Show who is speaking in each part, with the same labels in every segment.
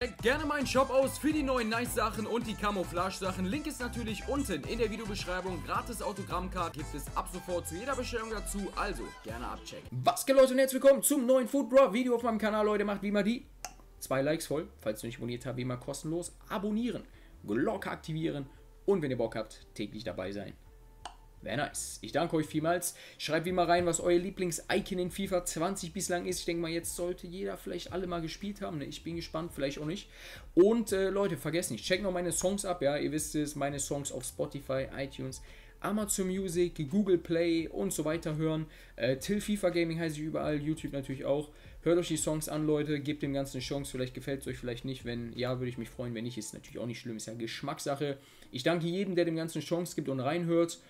Speaker 1: Checkt gerne meinen Shop aus für die neuen Nice-Sachen und die Camouflage-Sachen. Link ist natürlich unten in der Videobeschreibung. Gratis Autogrammcard gibt es ab sofort zu jeder Bestellung dazu. Also gerne abchecken.
Speaker 2: Was geht Leute und herzlich willkommen zum neuen Food Bro Video auf meinem Kanal. Leute, macht wie immer die zwei Likes voll. Falls du nicht abonniert hast, wie immer kostenlos abonnieren, Glocke aktivieren und wenn ihr Bock habt, täglich dabei sein. Wäre nice. Ich danke euch vielmals. Schreibt wie mal rein, was euer Lieblings-Icon in FIFA 20 bislang ist. Ich denke mal, jetzt sollte jeder vielleicht alle mal gespielt haben. Ne? Ich bin gespannt, vielleicht auch nicht. Und äh, Leute, vergesst nicht, checkt noch meine Songs ab. Ja, ihr wisst es, meine Songs auf Spotify, iTunes, Amazon Music, Google Play und so weiter hören. Äh, Till FIFA Gaming heiße ich überall, YouTube natürlich auch. Hört euch die Songs an, Leute. Gebt dem Ganzen eine Chance. Vielleicht gefällt es euch, vielleicht nicht. Wenn ja, würde ich mich freuen. Wenn nicht, ist natürlich auch nicht schlimm. Ist ja Geschmackssache. Ich danke jedem, der dem Ganzen eine Chance gibt und reinhört.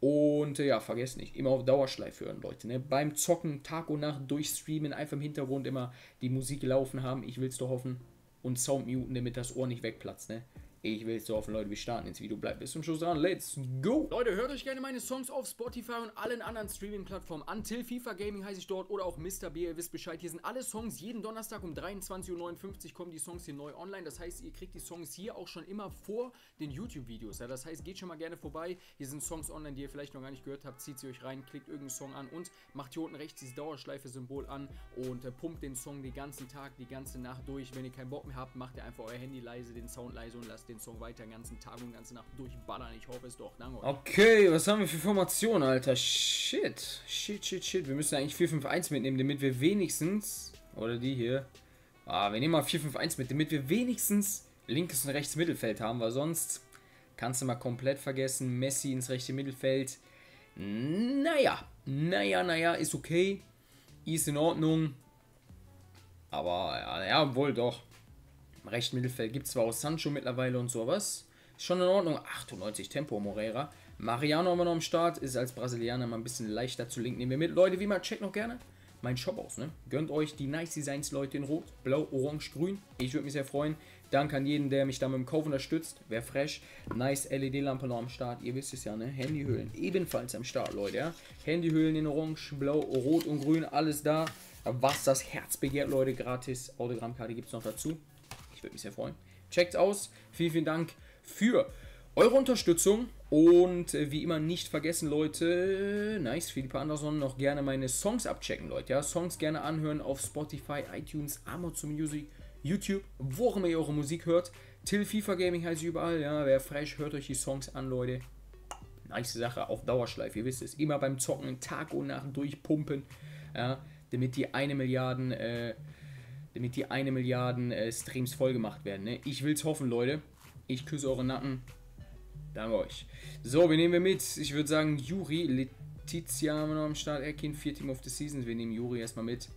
Speaker 2: Und äh, ja, vergesst nicht, immer auf Dauerschleife hören, Leute. Ne? Beim Zocken, Tag und Nacht durchstreamen, einfach im Hintergrund immer die Musik laufen haben. Ich will es doch hoffen. Und Sound muten, damit das Ohr nicht wegplatzt. Ne? Ich will so hoffen, Leute, wir starten ins Video. Bleibt bis zum Schluss dran. Let's go!
Speaker 1: Leute, hört euch gerne meine Songs auf Spotify und allen anderen Streaming-Plattformen an. Till FIFA Gaming heiße ich dort oder auch Mr. B. Ihr wisst Bescheid. Hier sind alle Songs. Jeden Donnerstag um 23.59 Uhr kommen die Songs hier neu online. Das heißt, ihr kriegt die Songs hier auch schon immer vor den YouTube-Videos. Ja? Das heißt, geht schon mal gerne vorbei. Hier sind Songs online, die ihr vielleicht noch gar nicht gehört habt. Zieht sie euch rein, klickt irgendeinen Song an und macht hier unten rechts dieses Dauerschleife-Symbol an und äh, pumpt den Song den ganzen Tag, die ganze Nacht durch. Wenn ihr keinen Bock mehr habt, macht ihr einfach euer Handy leise, den Sound leise und lasst den Song weiter den ganzen Tag und ganze Nacht durchballern. Ich hoffe es doch. Danke.
Speaker 2: Okay, was haben wir für Formationen, Alter? Shit. Shit, shit, shit. Wir müssen eigentlich 4-5-1 mitnehmen, damit wir wenigstens. Oder die hier. Ah, wir nehmen mal 4-5-1 mit, damit wir wenigstens linkes und rechtes Mittelfeld haben, weil sonst kannst du mal komplett vergessen. Messi ins rechte Mittelfeld. Naja, naja, naja, ist okay. Ist in Ordnung. Aber ja, ja wohl doch. Im rechten Mittelfeld gibt es zwar auch Sancho mittlerweile und sowas. Ist schon in Ordnung. 98 Tempo Moreira. Mariano wir noch am Start. Ist als Brasilianer mal ein bisschen leichter zu linken. Nehmen wir mit. Leute, wie mal, checkt noch gerne meinen Shop aus. Ne? Gönnt euch die Nice Designs, Leute, in Rot, Blau, Orange, Grün. Ich würde mich sehr freuen. Danke an jeden, der mich da mit dem Kauf unterstützt. Wäre fresh. Nice LED-Lampe noch am Start. Ihr wisst es ja, ne? Handyhöhlen ebenfalls am Start, Leute. Ja? Handyhöhlen in Orange, Blau, Rot und Grün. Alles da. Was das Herz begehrt, Leute. Gratis. Autogrammkarte gibt es noch dazu. Ich würde mich sehr freuen. Checkt's aus. Vielen, vielen Dank für eure Unterstützung. Und äh, wie immer nicht vergessen, Leute, nice, Philipp Anderson, noch gerne meine Songs abchecken, Leute. Ja, Songs gerne anhören auf Spotify, iTunes, Amazon Music, YouTube, wo auch immer ihr eure Musik hört. Till FIFA Gaming heißt überall, ja, wer fresh, hört euch die Songs an, Leute. Nice Sache, auf Dauerschleife, ihr wisst es. Immer beim Zocken, Tag und Nacht durchpumpen, ja, damit die eine Milliarden, äh, damit die eine Milliarden äh, Streams voll gemacht werden. Ne? Ich will's hoffen, Leute. Ich küsse eure Nacken. Danke euch. So, wir nehmen wir mit. Ich würde sagen, Juri, Letizia haben wir noch am Start. Erkin, vier Team of the Seasons. Wir nehmen Juri erstmal mit.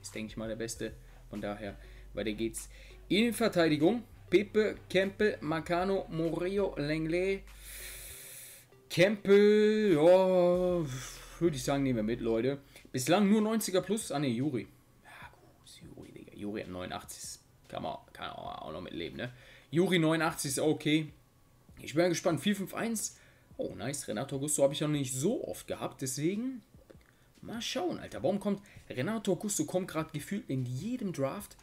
Speaker 2: Ist, denke ich mal, der Beste. Von daher, weiter geht's. In Verteidigung. Pepe, Kempel, Macano, Morillo, Lenglet. Kempel, ja, würde ich sagen, nehmen wir mit, Leute. Bislang nur 90er plus. Ah, ne, Juri. Juri, hat 89. Kann man, kann man auch noch mitleben, ne? Juri 89 ist okay. Ich bin gespannt. 451. Oh, nice. Renato Augusto habe ich noch nicht so oft gehabt. Deswegen mal schauen, Alter. Warum kommt Renato Augusto kommt gerade gefühlt in jedem Draft?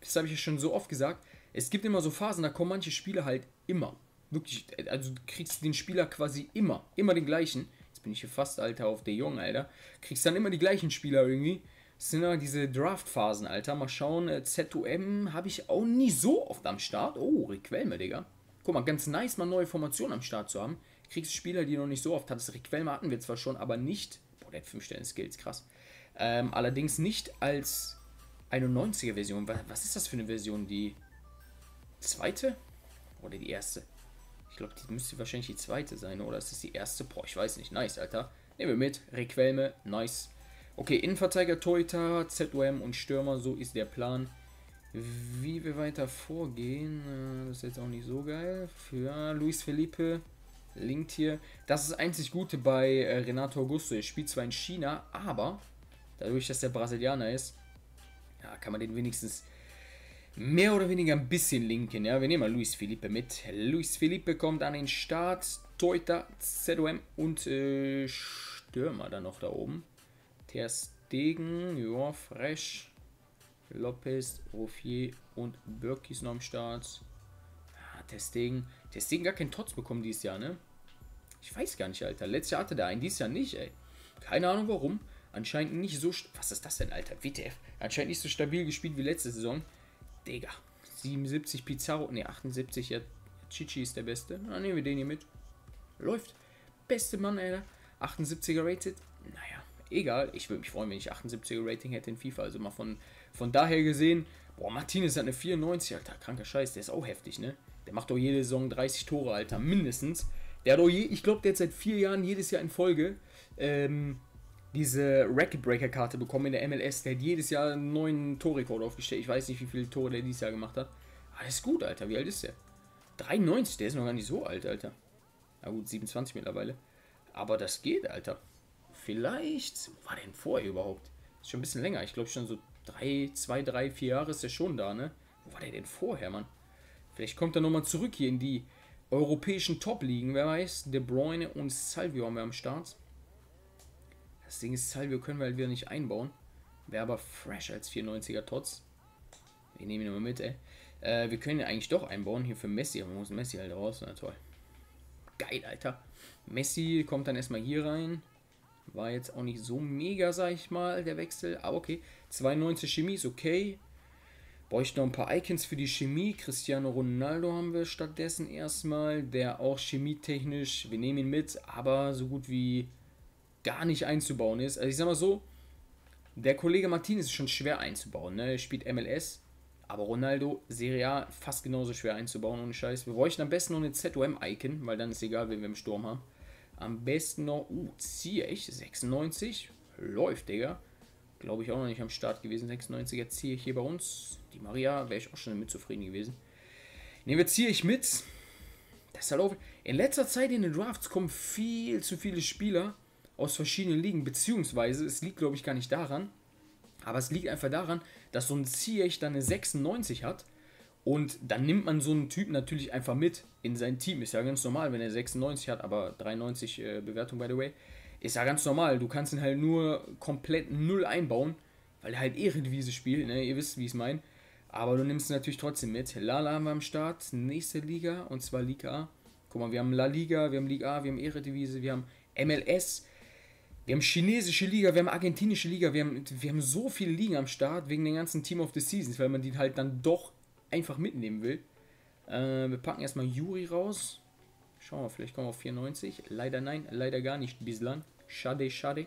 Speaker 2: Das habe ich ja schon so oft gesagt. Es gibt immer so Phasen, da kommen manche Spieler halt immer. Wirklich, also du kriegst den Spieler quasi immer, immer den gleichen. Jetzt bin ich hier fast, Alter, auf der Jung, Alter. Kriegst dann immer die gleichen Spieler irgendwie. Das sind ja diese Draft-Phasen, Alter. Mal schauen, äh, ZOM habe ich auch nie so oft am Start. Oh, Requelme, Digga. Guck mal, ganz nice, mal neue Formationen am Start zu haben. Kriegst Spieler, die noch nicht so oft hattest. Requelme hatten wir zwar schon, aber nicht. Boah, der hat 5 Sterne Skills, krass. Ähm, allerdings nicht als 91er-Version. Was ist das für eine Version? Die zweite? Oder die erste? Ich glaube, die müsste wahrscheinlich die zweite sein, oder ist das die erste? Boah, ich weiß nicht. Nice, Alter. Nehmen wir mit. Requelme, nice. Okay, Innenverteidiger, Toyota, ZOM und Stürmer, so ist der Plan. Wie wir weiter vorgehen, äh, das ist jetzt auch nicht so geil. Für Luis Felipe, linkt hier. Das ist das einzig Gute bei äh, Renato Augusto. Er spielt zwar in China, aber dadurch, dass der Brasilianer ist, ja, kann man den wenigstens mehr oder weniger ein bisschen linken. Ja, wir nehmen mal Luis Felipe mit. Luis Felipe kommt an den Start. Toyota, ZOM und äh, Stürmer dann noch da oben. Ter Stegen, ja, Fresh, Lopez, Ruffier und Birki ist noch am Start. Ja, Testegen. Testegen gar keinen Tots bekommen dieses Jahr, ne? Ich weiß gar nicht, Alter. Letztes Jahr hatte der einen, dieses Jahr nicht, ey. Keine Ahnung warum. Anscheinend nicht so. Was ist das denn, Alter? WTF. Anscheinend nicht so stabil gespielt wie letzte Saison. Digga. 77 Pizarro. Ne, 78. Ja, Chichi ist der Beste. Dann nehmen wir den hier mit. Läuft. Beste Mann, Alter. 78er rated. Naja, egal. Ich würde mich freuen, wenn ich 78er Rating hätte in FIFA. Also mal von, von daher gesehen. Boah, Martinez hat eine 94, Alter. Kranker Scheiß. Der ist auch heftig, ne? Der macht doch jede Saison 30 Tore, Alter. Mindestens. Der hat doch je, ich glaube, der hat seit vier Jahren jedes Jahr in Folge ähm, diese Racket Breaker Karte bekommen in der MLS. Der hat jedes Jahr einen neuen Torrekord aufgestellt. Ich weiß nicht, wie viele Tore der dieses Jahr gemacht hat. Alles gut, Alter. Wie alt ist der? 93, der ist noch gar nicht so alt, Alter. Na gut, 27 mittlerweile. Aber das geht, Alter. Vielleicht. Wo war denn vorher überhaupt? Ist schon ein bisschen länger. Ich glaube schon so drei, zwei, drei, vier Jahre ist der schon da, ne? Wo war der denn vorher, Mann? Vielleicht kommt er nochmal zurück hier in die europäischen Top-Ligen. Wer weiß? De Bruyne und Salvio haben wir am Start. Das Ding ist, Salvio können wir halt wieder nicht einbauen. Wäre aber fresh als 94er Tots. Wir nehmen ihn mal mit, ey. Äh, wir können ihn eigentlich doch einbauen hier für Messi, aber man muss Messi halt raus. Na toll. Geil, Alter. Messi kommt dann erstmal hier rein. War jetzt auch nicht so mega, sag ich mal, der Wechsel. Aber okay. 92 Chemie ist okay. Bräuchte noch ein paar Icons für die Chemie. Cristiano Ronaldo haben wir stattdessen erstmal. Der auch chemietechnisch, wir nehmen ihn mit, aber so gut wie gar nicht einzubauen ist. Also ich sag mal so, der Kollege Martinez ist schon schwer einzubauen. Ne? Er spielt MLS, aber Ronaldo Serie A fast genauso schwer einzubauen, ohne Scheiß. Wir bräuchten am besten noch eine ZOM-Icon, weil dann ist egal, wen wir im Sturm haben. Am besten noch, uh, Ziyech, 96. Läuft, Digga. Glaube ich auch noch nicht am Start gewesen. 96er Ziyech hier bei uns. Die Maria wäre ich auch schon mit zufrieden gewesen. Nehmen wir Ziyech mit. Das ist halt in letzter Zeit in den Drafts kommen viel zu viele Spieler aus verschiedenen Ligen. Beziehungsweise, es liegt glaube ich gar nicht daran. Aber es liegt einfach daran, dass so ein Ziyech dann eine 96 hat. Und dann nimmt man so einen Typen natürlich einfach mit in sein Team. Ist ja ganz normal, wenn er 96 hat, aber 93 äh, Bewertung, by the way. Ist ja ganz normal. Du kannst ihn halt nur komplett null einbauen, weil er halt Ehrenwiese spielt. Ne? Ihr wisst, wie ich es meine. Aber du nimmst ihn natürlich trotzdem mit. Lala haben wir am Start, nächste Liga, und zwar Liga A. Guck mal, wir haben La Liga, wir haben Liga A, wir haben Eredivisie, wir haben MLS, wir haben chinesische Liga, wir haben argentinische Liga, wir haben, wir haben so viele Ligen am Start wegen den ganzen Team of the Seasons, weil man die halt dann doch einfach mitnehmen will. Äh, wir packen erstmal Juri raus. Schauen wir, vielleicht kommen wir auf 94. Leider nein, leider gar nicht bislang. Schade, schade.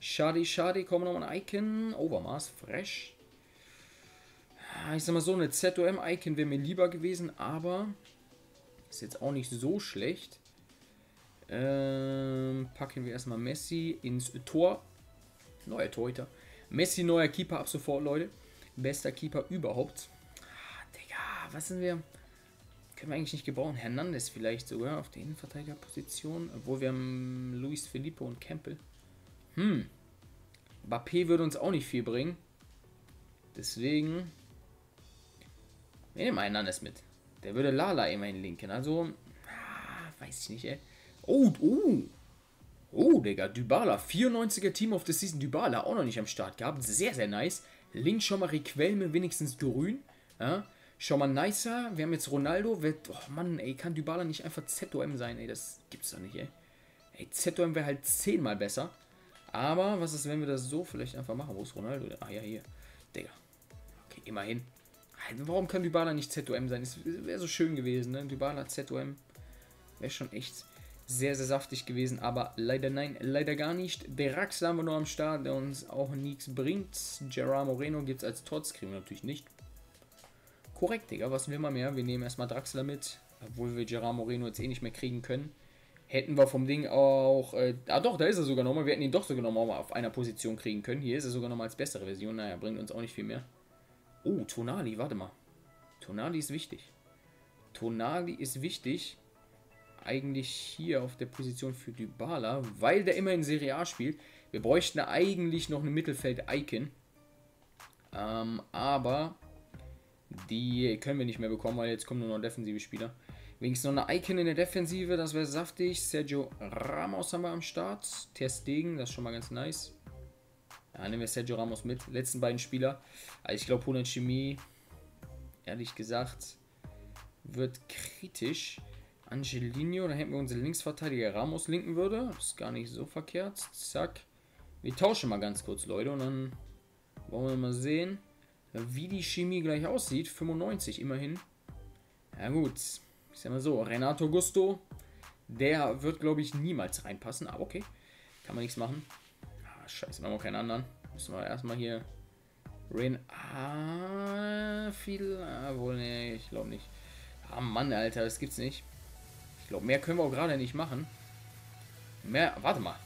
Speaker 2: Schade, schade. Kommen wir noch ein Icon. Overmaß, fresh. Ich sag mal so, eine ZOM-Icon wäre mir lieber gewesen, aber ist jetzt auch nicht so schlecht. Ähm, packen wir erstmal Messi ins Tor. Neuer Torhüter. Messi, neuer Keeper ab sofort, Leute. Bester Keeper überhaupt. Was sind wir? Können wir eigentlich nicht gebrauchen. Hernandez vielleicht sogar auf der Innenverteidigerposition. Obwohl wir haben Luis Felipe und Campbell. Hm. Bappé würde uns auch nicht viel bringen. Deswegen. Wir nehmen Hernandez mit. Der würde Lala immerhin linken. Also. Ah, weiß ich nicht, ey. Oh, oh. Oh, Digga, Dybala, 94er Team of the Season, Dybala auch noch nicht am Start gehabt. Sehr, sehr nice. Links schon mal Requelme, wenigstens grün. Ja, schon mal nicer. Wir haben jetzt Ronaldo. Wird, oh Mann, ey, kann Dybala nicht einfach ZOM sein, ey, das gibt's doch nicht, ey. Ey, ZOM wäre halt zehnmal besser. Aber, was ist, wenn wir das so vielleicht einfach machen? Wo ist Ronaldo? Ah, ja, hier. Digga. Okay, immerhin. Warum kann Dybala nicht ZOM sein? Es wäre so schön gewesen, ne? Dybala ZOM. Wäre schon echt sehr, sehr saftig gewesen, aber leider nein, leider gar nicht. Der Rax haben wir noch am Start, der uns auch nichts bringt. Gerard Moreno gibt es als Tots, kriegen wir natürlich nicht. Korrekt, Digga, was will man mehr? Wir nehmen erstmal Draxler mit, obwohl wir Gerard Moreno jetzt eh nicht mehr kriegen können. Hätten wir vom Ding auch, äh, ah doch, da ist er sogar nochmal, wir hätten ihn doch sogar nochmal auf einer Position kriegen können. Hier ist er sogar nochmal als bessere Version, naja, bringt uns auch nicht viel mehr. Oh, Tonali, warte mal. Tonali ist wichtig. Tonali ist wichtig eigentlich hier auf der Position für Dybala, weil der immer in Serie A spielt. Wir bräuchten eigentlich noch eine Mittelfeld-Icon. Ähm, aber die können wir nicht mehr bekommen, weil jetzt kommen nur noch defensive Spieler. Wenigstens noch eine Icon in der Defensive, das wäre saftig. Sergio Ramos haben wir am Start. Ter Stegen, das ist schon mal ganz nice. Ja, nehmen wir Sergio Ramos mit. Letzten beiden Spieler. Also ich glaube 100 Chemie ehrlich gesagt, wird kritisch. Angelino, da hätten wir unsere Linksverteidiger Ramos linken würde. Das ist gar nicht so verkehrt. Zack. Wir tauschen mal ganz kurz, Leute, und dann wollen wir mal sehen, wie die Chemie gleich aussieht. 95 immerhin. Ja gut, ich sag mal so, Renato Gusto, der wird, glaube ich, niemals reinpassen. Aber okay, kann man nichts machen. Ah, scheiße, wir haben auch keinen anderen. Müssen wir erstmal hier... Ren... Ah, viel... Ah, wohl, nee, ich glaube nicht. Ah, Mann, Alter, das gibt's nicht. Ich glaube, mehr können wir auch gerade nicht machen. Mehr... Warte mal.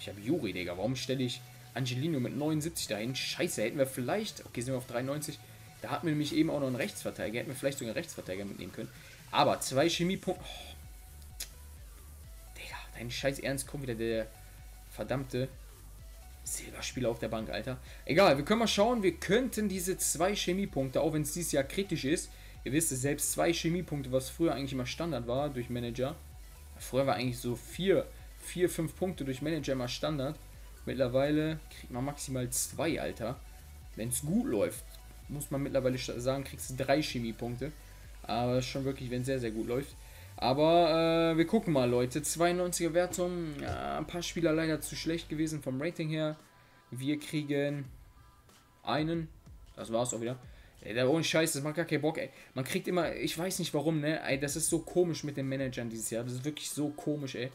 Speaker 2: Ich habe Juri, Digga. Warum stelle ich Angelino mit 79 dahin? Scheiße, hätten wir vielleicht... Okay, sind wir auf 93. Da hatten wir nämlich eben auch noch einen Rechtsverteidiger. Hätten wir vielleicht sogar einen Rechtsverteidiger mitnehmen können. Aber zwei Chemiepunkte... Oh. Digga, dein scheiß Ernst kommt wieder der verdammte Silberspieler auf der Bank, Alter. Egal, wir können mal schauen. Wir könnten diese zwei Chemiepunkte, auch wenn es dieses Jahr kritisch ist, ihr wisst es, selbst zwei Chemiepunkte, was früher eigentlich immer Standard war durch Manager. Früher war eigentlich so vier, vier, fünf Punkte durch Manager immer Standard. Mittlerweile kriegt man maximal zwei, Alter. Wenn es gut läuft, muss man mittlerweile sagen, kriegst du drei Chemiepunkte. Aber schon wirklich, wenn es sehr, sehr gut läuft. Aber äh, wir gucken mal, Leute. 92er Wertung. Ja, ein paar Spieler leider zu schlecht gewesen vom Rating her. Wir kriegen einen. Das war's auch wieder. Ey, der ohne Scheiß, das macht gar keinen Bock, ey. Man kriegt immer, ich weiß nicht warum, ne? Ey, das ist so komisch mit den Managern dieses Jahr. Das ist wirklich so komisch, ey.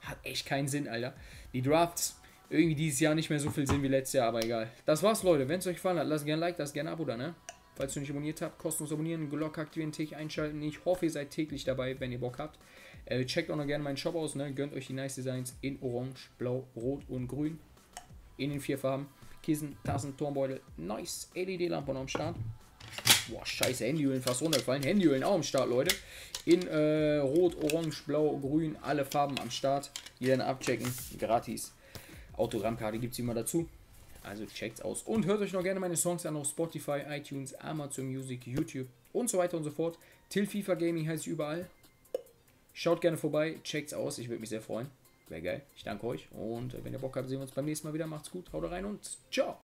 Speaker 2: Hat echt keinen Sinn, Alter. Die Drafts, irgendwie dieses Jahr nicht mehr so viel Sinn wie letztes Jahr, aber egal. Das war's, Leute. Wenn es euch gefallen hat, lasst gerne ein Like, lasst gerne ein Abo da, ne? Falls du nicht abonniert habt, kostenlos abonnieren, Glocke aktivieren, täglich einschalten. Ich hoffe, ihr seid täglich dabei, wenn ihr Bock habt. Äh, checkt auch noch gerne meinen Shop aus, ne? Gönnt euch die nice Designs in Orange, Blau, Rot und Grün. In den vier Farben. Kissen, Tassen, Turmbeutel. Nice. LED-Lampe noch am Start. Boah, scheiße, Handyhüllen fast runtergefallen. Handyhüllen auch am Start, Leute. In äh, Rot, Orange, Blau, Grün, alle Farben am Start. Jeder abchecken. Gratis. Autogrammkarte gibt es immer dazu. Also checkt's aus. Und hört euch noch gerne meine Songs an auf Spotify, iTunes, Amazon Music, YouTube und so weiter und so fort. Till FIFA Gaming heißt überall. Schaut gerne vorbei, checkt's aus. Ich würde mich sehr freuen. Wäre geil. Ich danke euch. Und wenn ihr Bock habt, sehen wir uns beim nächsten Mal wieder. Macht's gut, haut rein und ciao.